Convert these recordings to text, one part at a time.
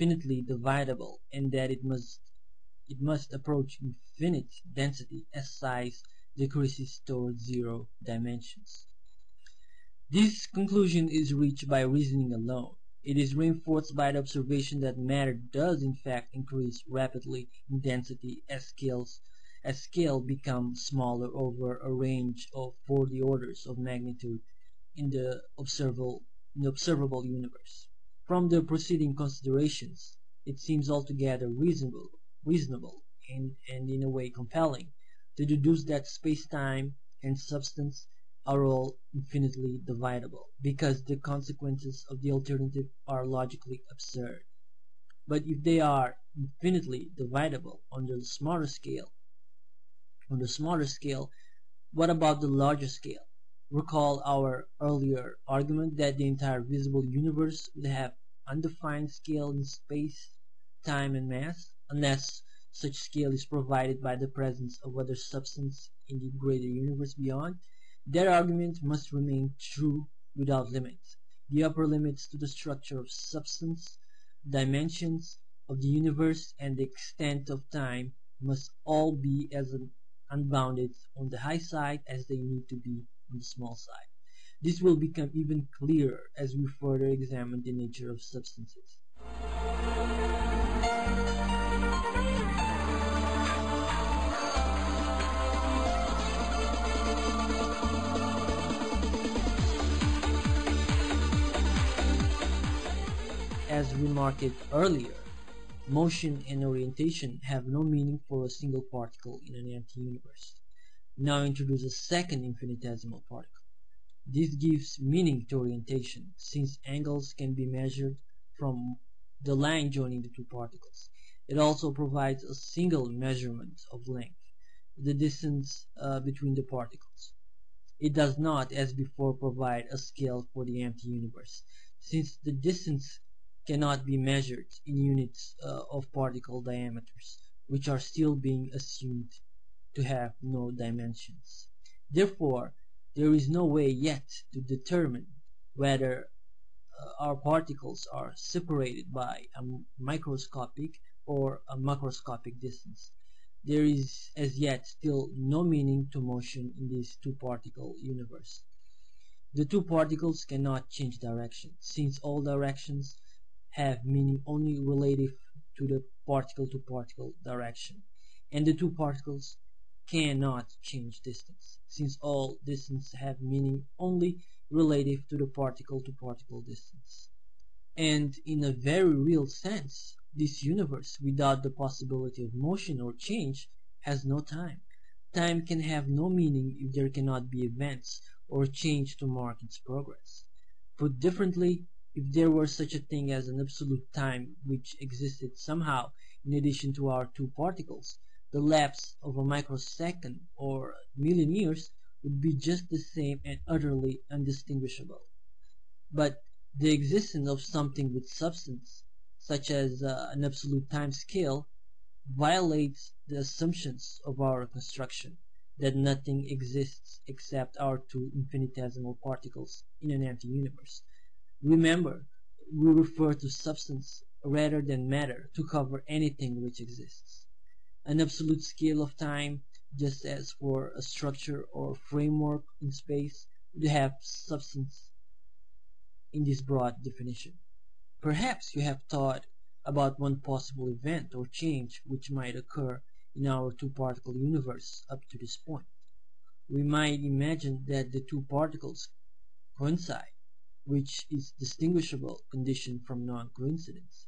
infinitely divisible and that it must it must approach infinite density as size decreases toward zero dimensions. This conclusion is reached by reasoning alone. It is reinforced by the observation that matter does in fact increase rapidly in density as scales as scale become smaller over a range of 40 orders of magnitude in the observable, in the observable universe. From the preceding considerations, it seems altogether reasonable, reasonable and, and in a way compelling, to deduce that space-time and substance are all infinitely divisible, because the consequences of the alternative are logically absurd. But if they are infinitely divisible on the smaller scale, on the smaller scale, what about the larger scale? Recall our earlier argument that the entire visible universe would have undefined scale in space, time, and mass, unless such scale is provided by the presence of other substance in the greater universe beyond. That argument must remain true without limits. The upper limits to the structure of substance, dimensions of the universe, and the extent of time must all be as unbounded on the high side as they need to be on the small side. This will become even clearer as we further examine the nature of substances. As remarked earlier, motion and orientation have no meaning for a single particle in an empty universe. Now introduce a second infinitesimal particle. This gives meaning to orientation, since angles can be measured from the line joining the two particles. It also provides a single measurement of length, the distance uh, between the particles. It does not, as before, provide a scale for the empty universe, since the distance cannot be measured in units uh, of particle diameters, which are still being assumed to have no dimensions. Therefore, there is no way yet to determine whether uh, our particles are separated by a microscopic or a macroscopic distance. There is as yet still no meaning to motion in this two-particle universe. The two particles cannot change direction, since all directions have meaning only relative to the particle-to-particle direction, and the two particles cannot change distance, since all distances have meaning only relative to the particle-to-particle distance. And in a very real sense, this universe, without the possibility of motion or change, has no time. Time can have no meaning if there cannot be events or change to mark its progress. Put differently, if there were such a thing as an absolute time which existed somehow in addition to our two particles, the lapse of a microsecond or million years would be just the same and utterly undistinguishable. But the existence of something with substance, such as uh, an absolute time scale, violates the assumptions of our construction that nothing exists except our two infinitesimal particles in an empty universe. Remember, we refer to substance rather than matter to cover anything which exists. An absolute scale of time, just as for a structure or framework in space, would have substance in this broad definition. Perhaps you have thought about one possible event or change which might occur in our two-particle universe up to this point. We might imagine that the two particles coincide which is distinguishable condition from non-coincidence.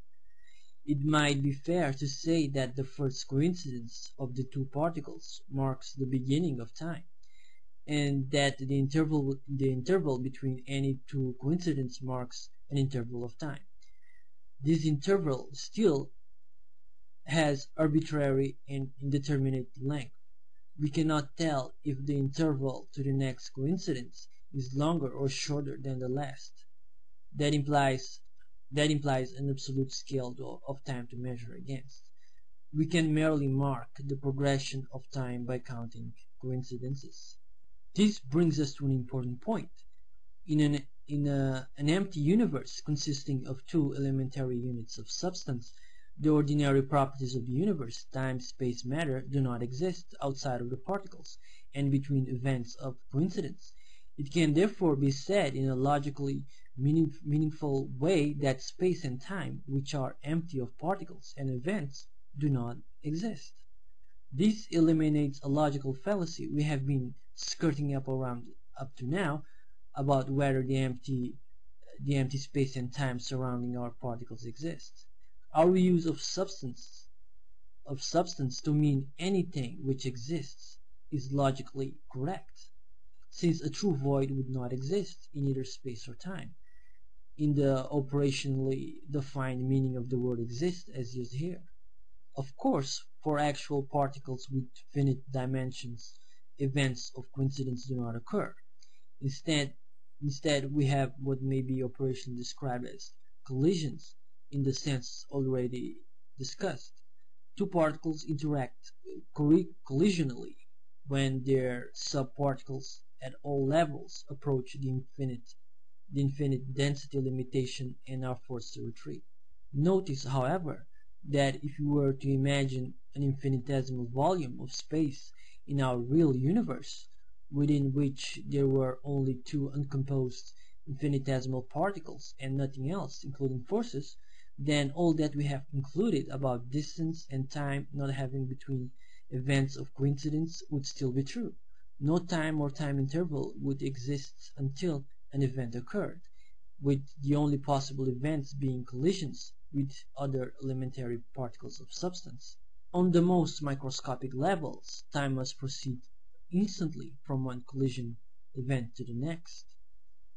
It might be fair to say that the first coincidence of the two particles marks the beginning of time, and that the interval, the interval between any two coincidences marks an interval of time. This interval still has arbitrary and indeterminate length. We cannot tell if the interval to the next coincidence is longer or shorter than the last. That implies that implies an absolute scale of time to measure against. We can merely mark the progression of time by counting coincidences. This brings us to an important point. In an in a, an empty universe consisting of two elementary units of substance, the ordinary properties of the universe, time, space, matter, do not exist outside of the particles, and between events of coincidence. It can therefore be said in a logically meaning, meaningful way that space and time, which are empty of particles and events, do not exist. This eliminates a logical fallacy we have been skirting up around up to now about whether the empty the empty space and time surrounding our particles exist. Our use of substance of substance to mean anything which exists is logically correct, since a true void would not exist in either space or time, in the operationally defined meaning of the word exist as used here. Of course, for actual particles with finite dimensions, events of coincidence do not occur. Instead, Instead, we have what may be operationally described as collisions in the sense already discussed. Two particles interact collisionally when their subparticles at all levels approach the infinite, the infinite density limitation and are forced to retreat. Notice, however, that if you were to imagine an infinitesimal volume of space in our real universe, within which there were only two uncomposed infinitesimal particles and nothing else, including forces, then all that we have concluded about distance and time not having between events of coincidence would still be true. No time or time interval would exist until an event occurred, with the only possible events being collisions with other elementary particles of substance. On the most microscopic levels, time must proceed instantly from one collision event to the next.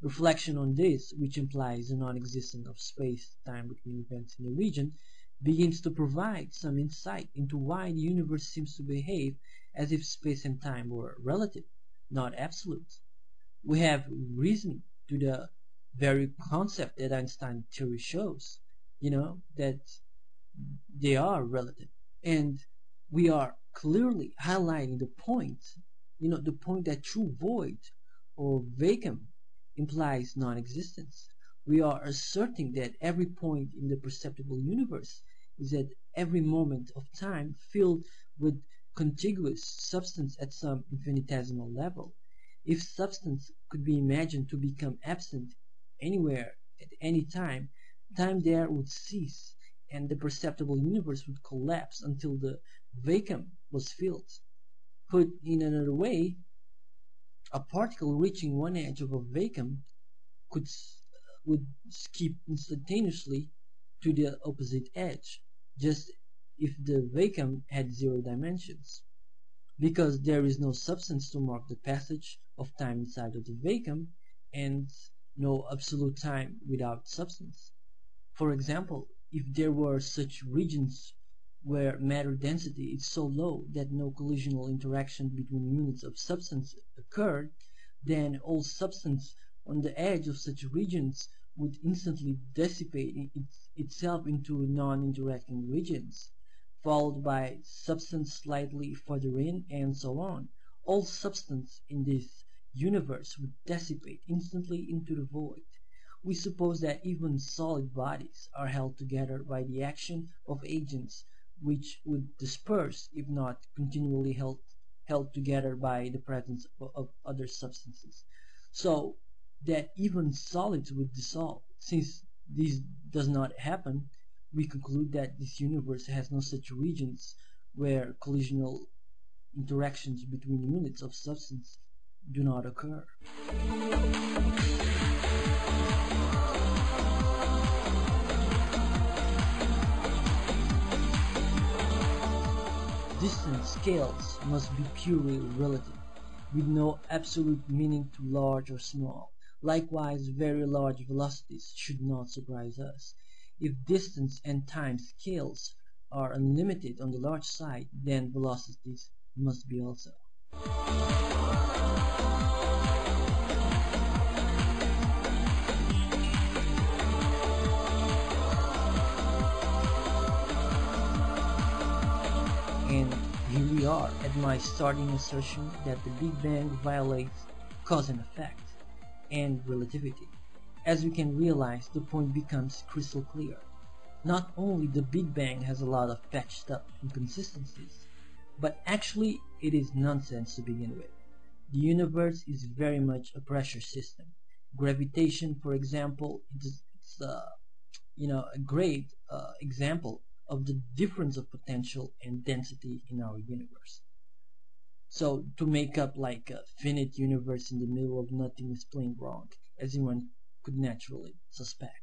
Reflection on this, which implies the non-existence of space-time between events in a region, begins to provide some insight into why the universe seems to behave as if space and time were relative, not absolute. We have reason to the very concept that Einstein theory shows, you know, that they are relative. And we are clearly highlighting the point you know, the point that true void or vacuum implies non-existence. We are asserting that every point in the perceptible universe is at every moment of time filled with contiguous substance at some infinitesimal level. If substance could be imagined to become absent anywhere at any time, time there would cease and the perceptible universe would collapse until the vacuum was filled. Put in another way, a particle reaching one edge of a vacuum could would skip instantaneously to the opposite edge, just if the vacuum had zero dimensions. Because there is no substance to mark the passage of time inside of the vacuum, and no absolute time without substance. For example, if there were such regions where matter density is so low that no collisional interaction between units of substance occurred, then all substance on the edge of such regions would instantly dissipate itself into non-interacting regions, followed by substance slightly further in, and so on. All substance in this universe would dissipate instantly into the void. We suppose that even solid bodies are held together by the action of agents which would disperse if not continually held held together by the presence of, of other substances. So that even solids would dissolve. Since this does not happen, we conclude that this universe has no such regions where collisional interactions between units of substance do not occur. Distance scales must be purely relative, with no absolute meaning to large or small. Likewise, very large velocities should not surprise us. If distance and time scales are unlimited on the large side, then velocities must be also. And here we are at my starting assertion that the Big Bang violates cause and effect, and relativity. As we can realize, the point becomes crystal clear. Not only the Big Bang has a lot of patched up inconsistencies, but actually it is nonsense to begin with. The universe is very much a pressure system. Gravitation, for example, it's, it's uh, you know a great uh, example of the difference of potential and density in our universe. So to make up like a finite universe in the middle of nothing is plain wrong, as anyone could naturally suspect.